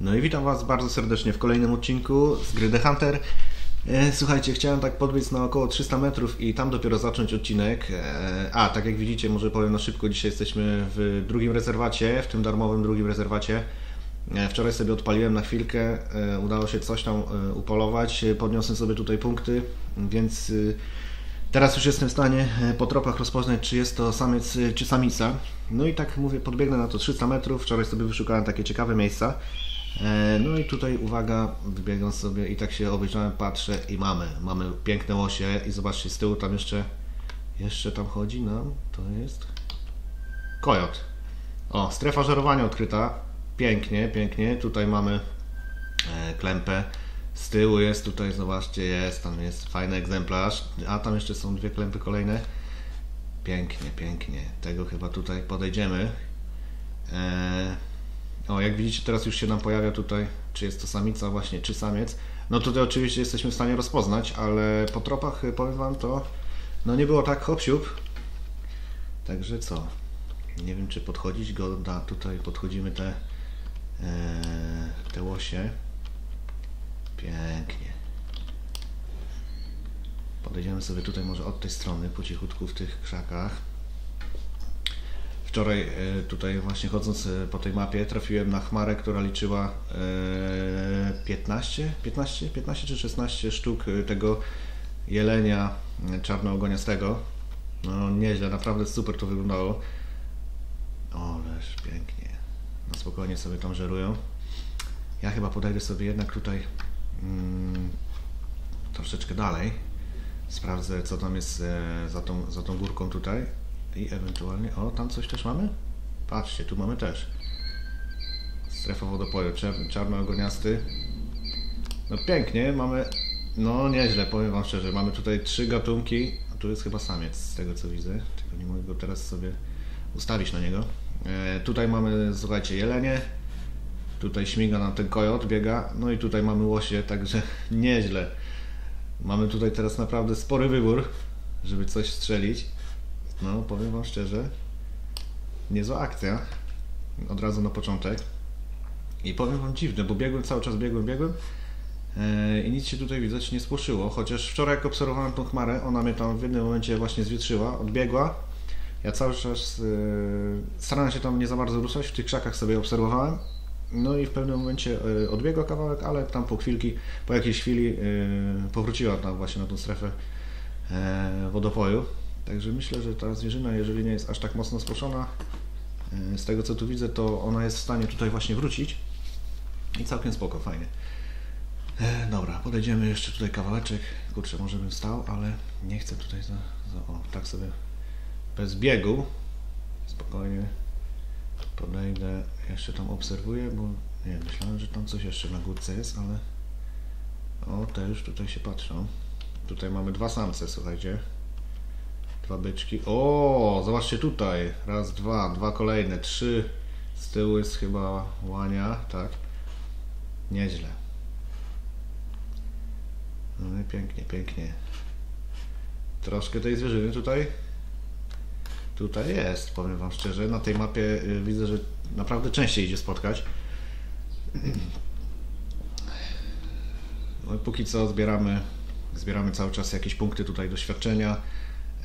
No i witam Was bardzo serdecznie w kolejnym odcinku z gry The Hunter. E, Słuchajcie, chciałem tak podbiec na około 300 metrów i tam dopiero zacząć odcinek. E, A, tak jak widzicie, może powiem na szybko, dzisiaj jesteśmy w drugim rezerwacie, w tym darmowym drugim rezerwacie. E, Wczoraj sobie odpaliłem na chwilkę, udało się coś tam upolować, podniosłem sobie tutaj punkty, więc teraz już jestem w stanie po tropach rozpoznać, czy jest to samiec, czy samica. No i tak mówię, podbiegnę na to 300 metrów, wczoraj sobie wyszukałem takie ciekawe miejsca. E, No i tutaj uwaga, wybiegam sobie i tak się obejrzałem, patrzę i mamy, mamy piękne łosie i zobaczcie z tyłu tam jeszcze, jeszcze tam chodzi nam, to jest kojot. O, strefa żerowania odkryta, pięknie, pięknie, tutaj mamy e, klępę, z tyłu jest tutaj, zobaczcie, jest, tam jest fajny egzemplarz, a tam jeszcze są dwie klępy kolejne. Pięknie, pięknie, tego chyba tutaj podejdziemy. E, o, jak widzicie, teraz już się nam pojawia tutaj, czy jest to samica właśnie, czy samiec. No tutaj oczywiście jesteśmy w stanie rozpoznać, ale po tropach, y, powiem Wam, to no nie było tak hop siup. Także co? Nie wiem, czy podchodzić go, da, tutaj podchodzimy te, e, te łosie. Pięknie. Podejdziemy sobie tutaj może od tej strony, po cichutku w tych krzakach. Wczoraj e, tutaj właśnie chodząc e, po tej mapie trafiłem na chmarę, która liczyła e, 15, 15, 15 czy 16 sztuk e, tego jelenia czarnoogoniastego. No nieźle, naprawdę super to wyglądało. Oleż pięknie. No spokojnie sobie tam żerują. Ja chyba podejdę sobie jednak tutaj mm, troszeczkę dalej. Sprawdzę co tam jest za tą, za tą górką tutaj. I ewentualnie, o tam coś też mamy? Patrzcie, tu mamy też. Strefa wodopoju, czer- czarnoogoniasty. No pięknie, mamy, no nieźle, powiem Wam szczerze, mamy tutaj trzy gatunki, a tu jest chyba samiec z tego co widzę, tylko nie mogę go teraz sobie ustawić na niego. E, tutaj mamy, słuchajcie, jelenie, tutaj śmiga nam ten kojot, biega, no i tutaj mamy łosie, także nieźle. Mamy tutaj teraz naprawdę spory wybór, żeby coś strzelić. No, powiem Wam szczerze, niezła akcja. Od razu na początek. I powiem Wam dziwne, bo biegłem cały czas, biegłem, biegłem e, i nic się tutaj widać nie spłoszyło. Chociaż wczoraj jak obserwowałem tą chmarę, ona mnie tam w jednym momencie właśnie zwietrzyła, odbiegła. Ja cały czas e, starałem się tam nie za bardzo ruszać, w tych krzakach sobie obserwowałem. No i w pewnym momencie e, odbiegła kawałek, ale tam po chwilki, po jakiejś chwili powróciła tam właśnie na tą strefę wodopoju. Także myślę, że ta zwierzyna, jeżeli nie jest aż tak mocno spłoszona, e, z tego co tu widzę, to ona jest w stanie tutaj właśnie wrócić. I całkiem spoko, fajnie. E, dobra, podejdziemy jeszcze tutaj kawałeczek. Kurczę, może bym stał, ale nie chcę tutaj za, za o, tak sobie bez biegu. Spokojnie podejdę, jeszcze tam obserwuję, bo nie, myślałem, że tam coś jeszcze na górce jest, ale o, te już tutaj się patrzą. Tutaj mamy dwa samce, słuchajcie. Dwa byczki. O, zobaczcie tutaj. Raz, dwa, dwa kolejne, trzy. Z tyłu jest chyba łania, tak. Nieźle. No i pięknie, pięknie. Troszkę tej zwierzyny tutaj. Tutaj jest, powiem Wam szczerze. Na tej mapie y, widzę, że naprawdę częściej idzie spotkać. No i póki co zbieramy, zbieramy cały czas jakieś punkty tutaj doświadczenia.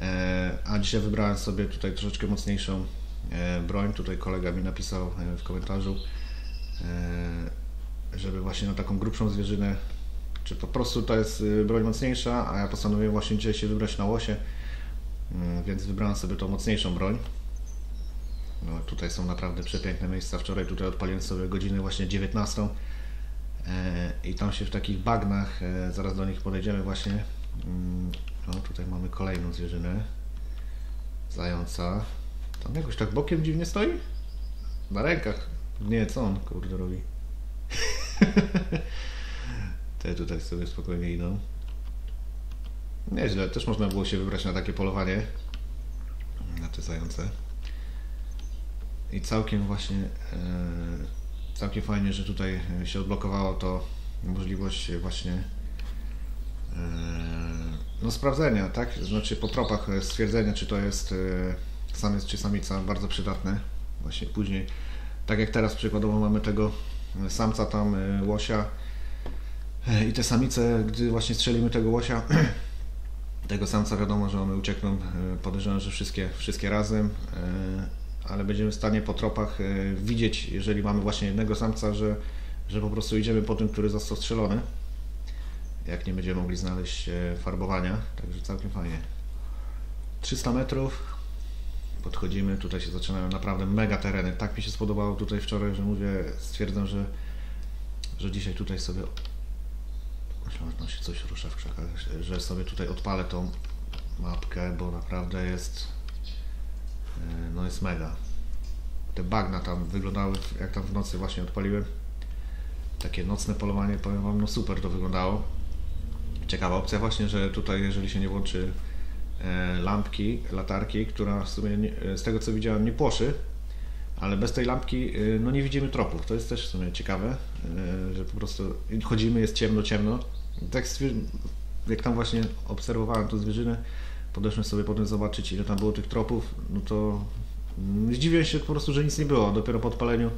E, A dzisiaj wybrałem sobie tutaj troszeczkę mocniejszą e, broń. Tutaj kolega mi napisał e, w komentarzu, żeby właśnie na taką grubszą zwierzynę, czy po prostu to jest broń mocniejsza, a ja postanowiłem właśnie dzisiaj się wybrać na łosie, Mm, więc wybrałem sobie tą mocniejszą broń. No, tutaj są naprawdę przepiękne miejsca. Wczoraj tutaj odpaliłem sobie godzinę właśnie 19 e, i tam się w takich bagnach, zaraz do nich podejdziemy właśnie. No, tutaj mamy kolejną zwierzynę. Zająca. Tam jakoś tak bokiem dziwnie stoi? Na rękach. Nie, co on kurde robi? Te tutaj sobie spokojnie idą. Nieźle, też można było się wybrać na takie polowanie. Na te zające. I całkiem właśnie, e, całkiem fajnie, że tutaj się odblokowało to możliwość właśnie e, no sprawdzenia, tak? Znaczy po tropach stwierdzenia, czy to jest e, samiec czy samica, bardzo przydatne. Właśnie później, tak jak teraz przykładowo mamy tego samca tam e, łosia e, i te samice, gdy właśnie strzelimy tego łosia, tego samca wiadomo, że one uciekną, e, podejrzewam, że wszystkie, wszystkie razem, ale będziemy w stanie po tropach widzieć, jeżeli mamy właśnie jednego samca, że, że po prostu idziemy po tym, który został strzelony, jak nie będziemy mogli znaleźć farbowania, także całkiem fajnie. 300 metrów, podchodzimy, tutaj się zaczynają naprawdę mega tereny. Tak mi się spodobało tutaj wczoraj, że mówię, stwierdzam, że, że dzisiaj tutaj sobie że się coś rusza w krzakach, że sobie tutaj odpalę tą mapkę, bo naprawdę jest e, no jest mega. Te bagna tam wyglądały, jak tam w nocy właśnie odpaliłem. Takie nocne polowanie, powiem Wam, no super to wyglądało. Ciekawa opcja właśnie, że tutaj jeżeli się nie włączy E, lampki, latarki, która w sumie nie, e, z tego co widziałem nie płoszy, ale bez tej lampki e, no nie widzimy tropów. To jest też w sumie ciekawe, że po prostu chodzimy, jest ciemno, ciemno. Tak jak tam właśnie obserwowałem tu zwierzynę, podeszłem sobie potem zobaczyć ile tam było tych tropów, no to zdziwiłem się po prostu, że nic nie było. Dopiero po odpaleniu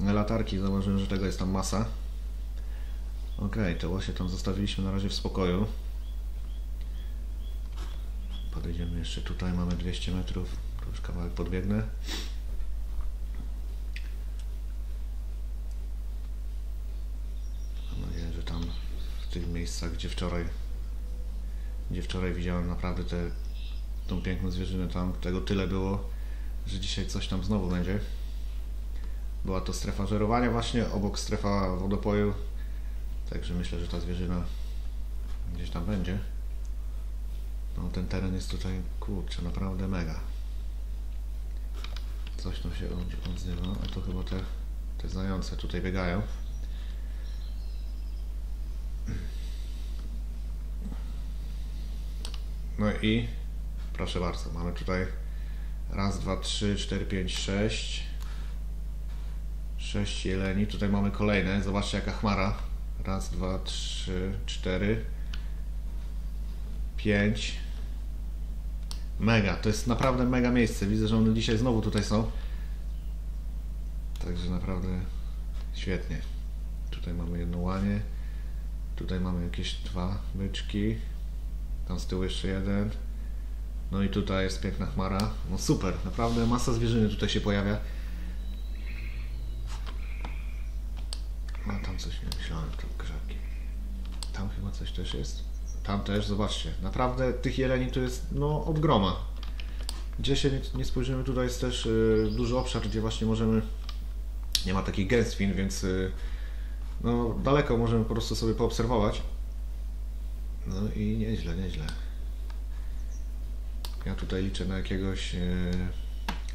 latarki zauważyłem, że tego jest tam masa. Ok, to właśnie tam zostawiliśmy na razie w spokoju. Podejdziemy jeszcze tutaj, mamy 200 metrów, to już kawałek podbiegnę. Mam nadzieję, że tam w tych miejscach, gdzie wczoraj gdzie wczoraj widziałem naprawdę tę tą piękną zwierzynę tam, tego tyle było, że dzisiaj coś tam znowu będzie. Była to strefa żerowania właśnie, obok strefa wodopoju, także myślę, że ta zwierzyna gdzieś tam będzie. No ten teren jest tutaj, kurczę, naprawdę mega. Coś tam się odzywa, a to chyba te, te zające tutaj biegają. No i proszę bardzo, mamy tutaj raz, dwa, trzy, cztery, pięć, sześć. Sześć jeleni. Tutaj mamy kolejne. Zobaczcie jaka chmara. Raz, dwa, trzy, cztery, pięć. Mega, to jest naprawdę mega miejsce. Widzę, że one dzisiaj znowu tutaj są. Także naprawdę świetnie. Tutaj mamy jedno łanie. Tutaj mamy jakieś dwa byczki. Tam z tyłu jeszcze jeden. No i tutaj jest piękna chmara. No super, naprawdę masa zwierzyny tutaj się pojawia. No tam coś Tam chyba coś też jest. Tam też, zobaczcie, naprawdę tych jeleni tu jest no od groma. Gdzie się nie, nie spojrzymy, tutaj jest też y, duży obszar, gdzie właśnie możemy, nie ma takich gęstwin, więc y, no daleko możemy po prostu sobie poobserwować. No i nieźle, nieźle. Ja tutaj liczę na jakiegoś, y,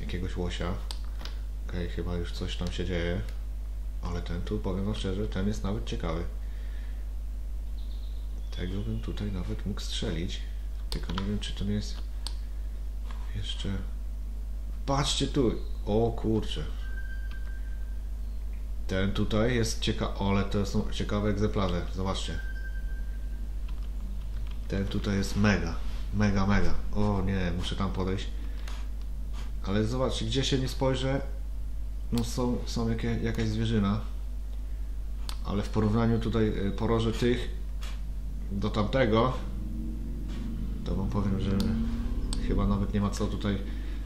jakiegoś łosia. Okej, okay, chyba już coś tam się dzieje. Ale ten tu, powiem wam szczerze, ten jest nawet ciekawy. Tego bym tutaj nawet mógł strzelić. Tylko nie wiem, czy to nie jest jeszcze... Patrzcie tu! O kurczę. Ten tutaj jest ciekawy, ale to są ciekawe egzemplarze. Zobaczcie. Ten tutaj jest mega. Mega, mega. O nie, muszę tam podejść. Ale zobaczcie, gdzie się nie spojrzę, no są, są jakie, jakaś zwierzyna. Ale w porównaniu tutaj y, poroże tych do tamtego, to wam powiem, że chyba nawet nie ma co tutaj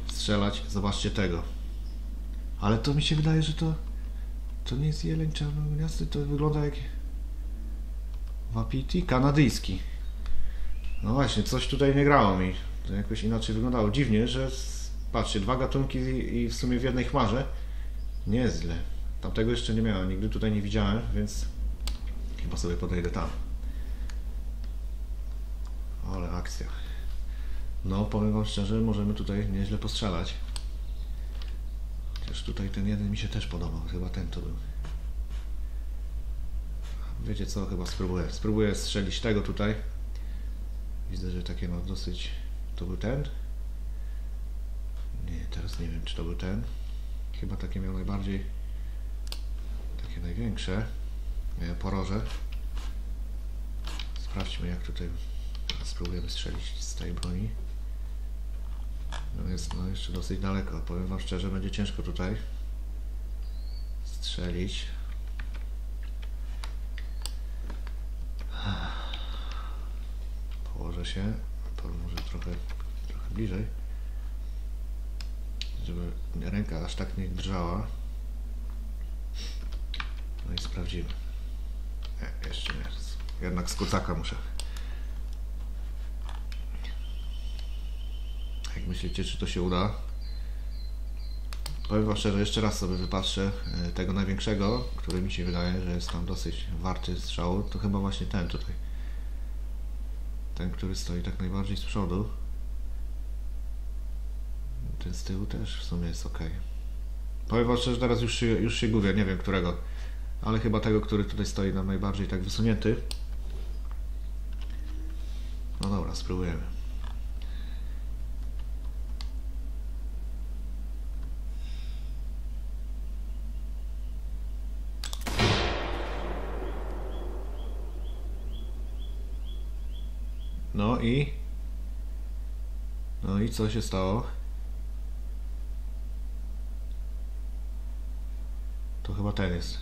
strzelać. Zobaczcie tego. Ale to mi się wydaje, że to to nie jest jeleń czarnogniazdy, to wygląda jak wapiti kanadyjski. No właśnie, coś tutaj nie grało mi. To jakoś inaczej wyglądało. Dziwnie, że patrzcie, dwa gatunki i w sumie w jednej chmarze. Nieźle. Tamtego jeszcze nie miałem, nigdy tutaj nie widziałem, więc chyba sobie podejdę tam. Ale akcja. No, powiem Wam szczerze, możemy tutaj nieźle postrzelać. Chociaż tutaj ten jeden mi się też podobał. Chyba ten to był. Wiecie co? Chyba spróbuję. Spróbuję strzelić tego tutaj. Widzę, że takie ma dosyć... To był ten? Nie, teraz nie wiem, czy to był ten. Chyba takie miał najbardziej, takie największe e, poroże. Sprawdźmy jak tutaj spróbujemy strzelić z tej broni. No jest no, jeszcze dosyć daleko. Powiem Wam szczerze, będzie ciężko tutaj strzelić. Położę się, to może trochę, trochę bliżej żeby ręka aż tak nie drżała. No i sprawdzimy. Nie, jeszcze nie. Jednak z kucaka muszę. Jak myślicie, czy to się uda? Powiem wam szczerze, jeszcze raz sobie wypatrzę e, tego największego, który mi się wydaje, że jest tam dosyć warty strzału. To chyba właśnie ten tutaj. Ten, który stoi tak najbardziej z przodu. Ten z tyłu też w sumie jest ok. Powiem wam szczerze, teraz już już się gubię, nie wiem którego. Ale chyba tego, który tutaj stoi nam najbardziej tak wysunięty. No dobra, spróbujemy. No i... No i co się stało? Jest.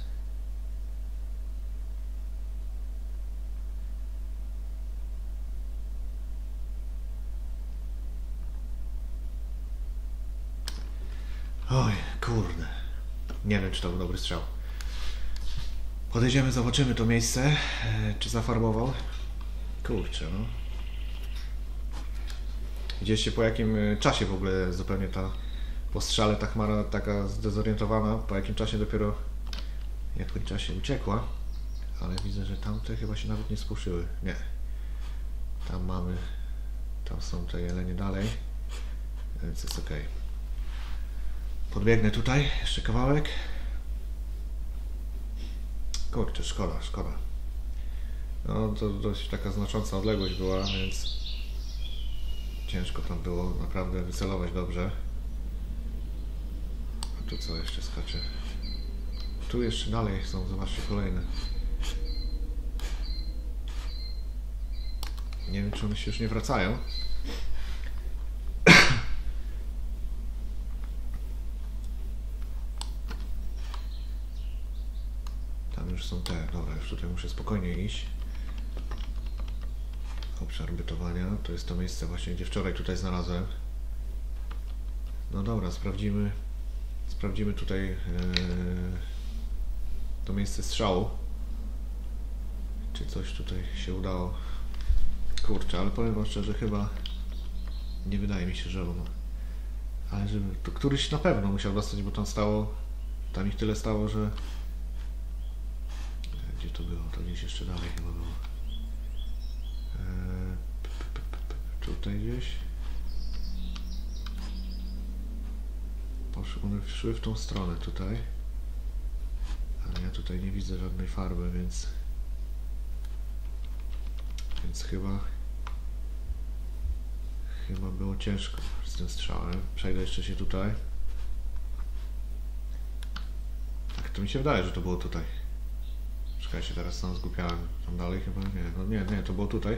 Oj, kurde. Nie wiem, czy to był dobry strzał. Podejdziemy, zobaczymy to miejsce, e, czy zafarbował. Kurczę, no. Widzieliście po jakim e, czasie w ogóle zupełnie ta po ta chmara taka zdezorientowana, po jakim czasie dopiero jakim czasie uciekła. Ale widzę, że tamte chyba się nawet nie spuszyły. Nie. Tam mamy, tam są te jelenie dalej, więc jest ok. Podbiegnę tutaj, jeszcze kawałek. Kurczę, szkoda, szkoda. No to dość taka znacząca odległość była, więc ciężko tam było naprawdę wycelować dobrze. A tu co jeszcze skacze? Tu jeszcze dalej są, zobaczcie kolejne. Nie wiem, czy one się już nie wracają. Tam już są te, dobra, już tutaj muszę spokojnie iść. Obszar bytowania, to jest to miejsce właśnie, gdzie wczoraj tutaj znalazłem. No dobra, sprawdzimy, sprawdzimy tutaj yy, to miejsce strzału. Czy coś tutaj się udało. Kurczę, ale powiem wam szczerze, chyba nie wydaje mi się, że on. Ale żeby, to któryś na pewno musiał dostać, bo tam stało, tam ich tyle stało, że gdzie to było? To gdzieś jeszcze dalej chyba było. P, tutaj gdzieś. Poszły, one szły w tą stronę tutaj. Tutaj nie widzę żadnej farby, więc więc chyba chyba było ciężko z tym strzałem. Przejdę jeszcze się tutaj. Tak, to mi się wydaje, że to było tutaj. Czekajcie, teraz sam zgupiałem. Tam dalej chyba nie. No nie, nie, to było tutaj.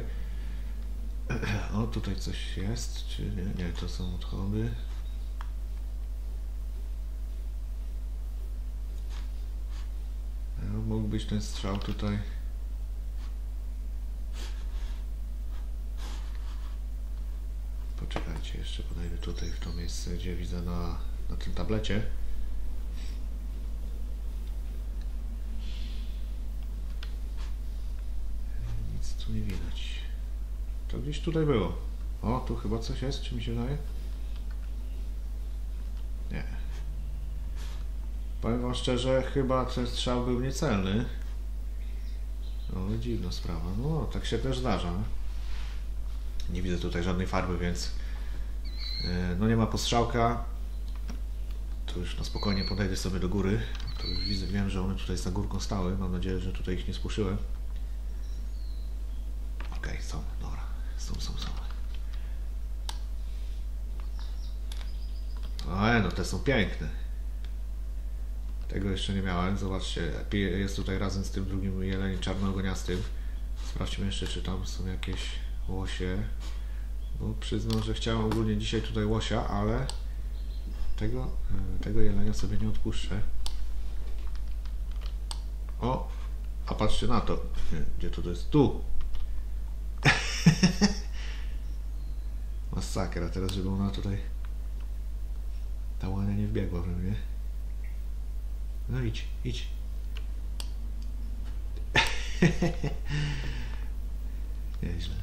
O, tutaj coś jest, czy nie? Nie, to są odchody. Mógł być ten strzał tutaj. Poczekajcie, jeszcze podejdę tutaj w to miejsce, gdzie widzę na, na tym tablecie. Nic tu nie widać. To gdzieś tutaj było. O, tu chyba coś jest, czy mi się wydaje? Powiem wam szczerze, chyba ten strzał był niecelny. No, dziwna sprawa. No, tak się też zdarza. Nie widzę tutaj żadnej farby, więc e, no nie ma postrzałka. Tu już na spokojnie podejdę sobie do góry. To już widzę, wiem, że one tutaj za górką stały. Mam nadzieję, że tutaj ich nie spuszyłem. Okej, okay, są, dobra. Są, są, są. Oj, no te są piękne. Tego jeszcze nie miałem. Zobaczcie, jest tutaj razem z tym drugim jeleniem czarnogoniastym. Sprawdźmy jeszcze, czy tam są jakieś łosie. Bo przyznam, że chciałem ogólnie dzisiaj tutaj łosia, ale tego, e, tego jelenia sobie nie odpuszczę. O, a patrzcie na to. Gdzie to jest? Tu. Masakra, teraz żeby ona tutaj... Ta łania nie wbiegła we mnie. No idź, idź. Nieźle.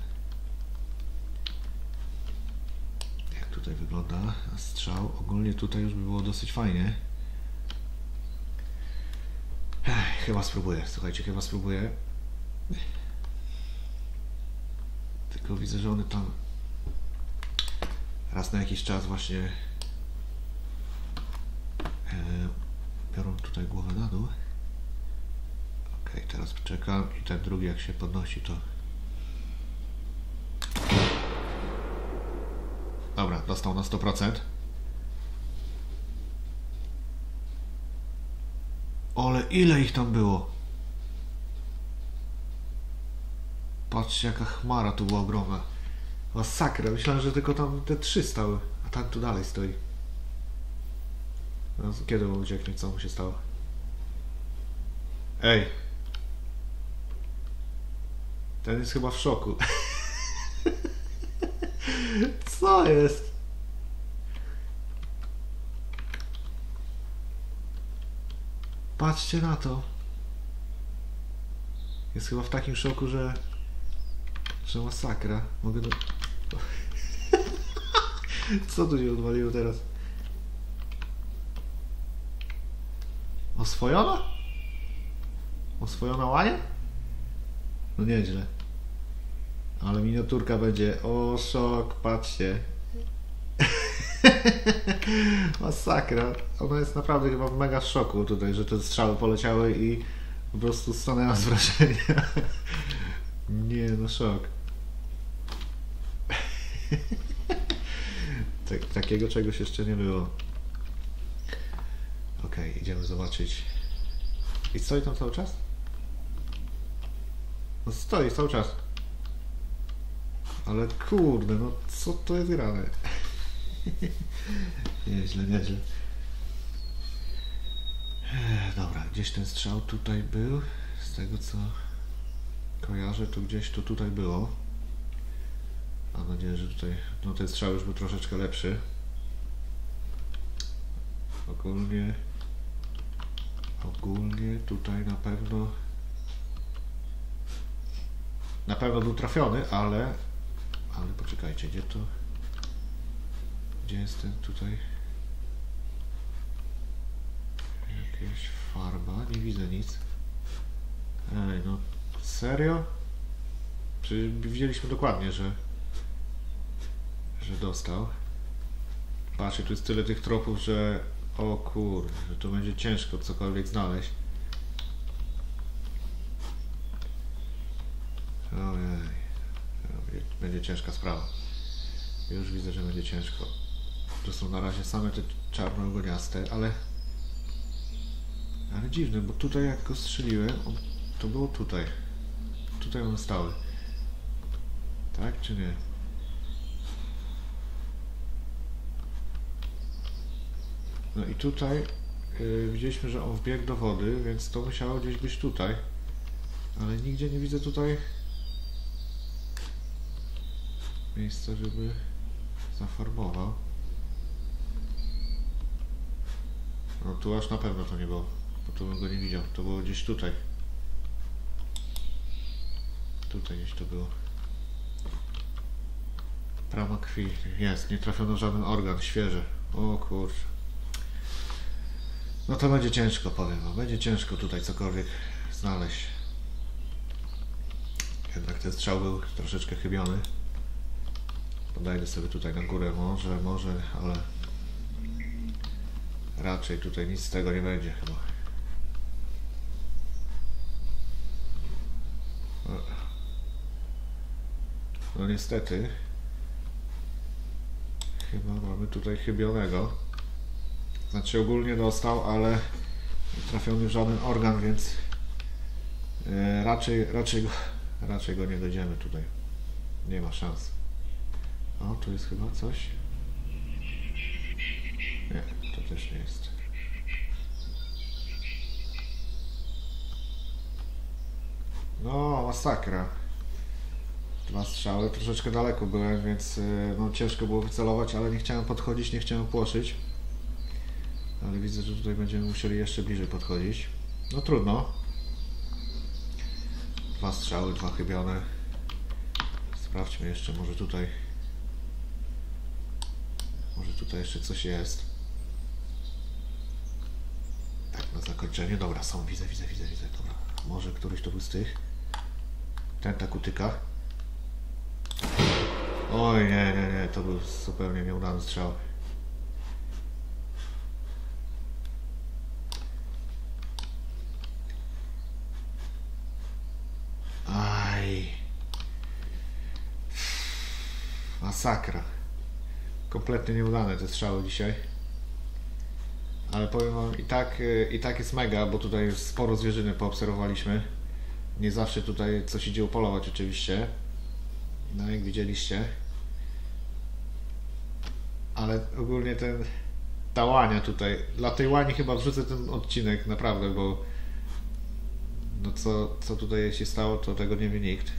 Jak tutaj wygląda strzał? Ogólnie tutaj już by było dosyć fajnie. Ech, chyba spróbuję, słuchajcie, chyba spróbuję. Tylko widzę, że one tam raz na jakiś czas właśnie e, biorą tutaj głowę na dół. Ok, teraz czekam i ten drugi jak się podnosi to Dobra, dostał na 100%. Ale ile ich tam było? Patrzcie jaka chmara tu była ogromna. Masakra, myślałem, że tylko tam te trzy stały, a tam tu dalej stoi. No, kiedy on ucieknie? Co mu się stało? Ej! Ten jest chyba w szoku. Co jest? Patrzcie na to. Jest chyba w takim szoku, że... Że masakra. Mogę do... Co tu się odwaliło teraz? Oswojona? Oswojona łania? No nieźle. Ale miniaturka będzie. O, szok, patrzcie. Masakra. Ona jest naprawdę chyba w mega szoku tutaj, że te strzały poleciały i po prostu stanęła z wrażenia. Nie, no szok. Tak, takiego czegoś jeszcze nie było. Okej, okay, idziemy zobaczyć. I stoi tam cały czas? No stoi cały czas. Ale kurde, no co to jest grane? nieźle, nieźle. Dobra, gdzieś ten strzał tutaj był. Z tego co kojarzę, to gdzieś to tutaj było. Mam nadzieję, że tutaj, no ten strzał już był troszeczkę lepszy. Ogólnie, ogólnie tutaj na pewno, na pewno był trafiony, ale, ale poczekajcie, gdzie to, gdzie jest ten tutaj, jakaś farba, nie widzę nic. Ej, no serio? Czy widzieliśmy dokładnie, że że dostał. Patrzcie, tu jest tyle tych tropów, że o kurde, że to będzie ciężko cokolwiek znaleźć. Ojej, będzie ciężka sprawa. Już widzę, że będzie ciężko. To są na razie same te czarno-ogoniaste, ale ale dziwne, bo tutaj jak go strzeliłem, to było tutaj. Tutaj on stały. Tak czy nie? No i tutaj yy, widzieliśmy, że on wbiegł do wody, więc to musiało gdzieś być tutaj. Ale nigdzie nie widzę tutaj miejsca, żeby zafarbował. No tu aż na pewno to nie było, bo tu bym go nie widział. To było gdzieś tutaj. Tutaj gdzieś to było. Prama krwi. Jest, nie trafiono żaden organ, świeży. O kurczę. No to będzie ciężko, powiem. Będzie ciężko tutaj cokolwiek znaleźć. Jednak ten strzał był troszeczkę chybiony. Podajdę sobie tutaj na górę może, może, ale raczej tutaj nic z tego nie będzie chyba. No niestety chyba mamy tutaj chybionego. Znaczy ogólnie dostał, ale nie trafiony w żaden organ, więc e, raczej, raczej, go, raczej go nie dojdziemy tutaj. Nie ma szans. O, tu jest chyba coś. Nie, to też nie jest. No, masakra. Dwa strzały, troszeczkę daleko byłem, więc y, no, ciężko było wycelować, ale nie chciałem podchodzić, nie chciałem płoszyć. Ale widzę, że tutaj będziemy musieli jeszcze bliżej podchodzić. No trudno. Dwa strzały, dwa chybione. Sprawdźmy jeszcze, może tutaj... Może tutaj jeszcze coś jest. Tak, na zakończenie. Dobra, są, widzę, widzę, widzę, widzę. Dobra, może któryś to był z tych. Ten tak utyka. Oj, nie, nie, nie, to był zupełnie nieudany strzał. Masakra. Kompletnie nieudane te strzały dzisiaj. Ale powiem wam, i tak, y, i tak jest mega, bo tutaj już sporo zwierzyny poobserwowaliśmy. Nie zawsze tutaj coś idzie upolować oczywiście. No jak widzieliście. Ale ogólnie ten, ta łania tutaj, dla tej łani chyba wrzucę ten odcinek naprawdę, bo no co, co tutaj się stało, to tego nie wie nikt.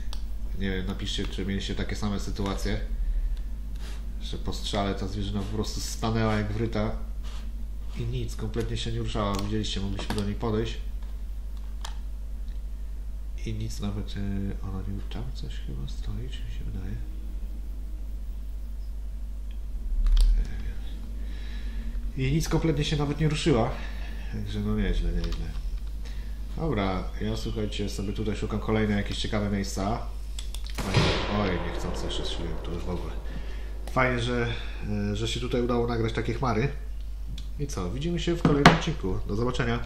Nie wiem, napiszcie, czy mieliście takie same sytuacje, że po strzale ta zwierzyna po prostu stanęła jak wryta i nic, kompletnie się nie ruszała. Widzieliście, mogliśmy do niej podejść. I nic nawet, y, ona nie tam coś chyba stoi, czy mi się wydaje? I nic kompletnie się nawet nie ruszyła. Także no nieźle, nieźle. Dobra, ja słuchajcie, sobie tutaj szukam kolejne jakieś ciekawe miejsca. Oj, niechcący jeszcze strzeliłem, to już w ogóle. Fajnie, że, e, że się tutaj udało nagrać takie chmary. I co, widzimy się w kolejnym odcinku. Do zobaczenia.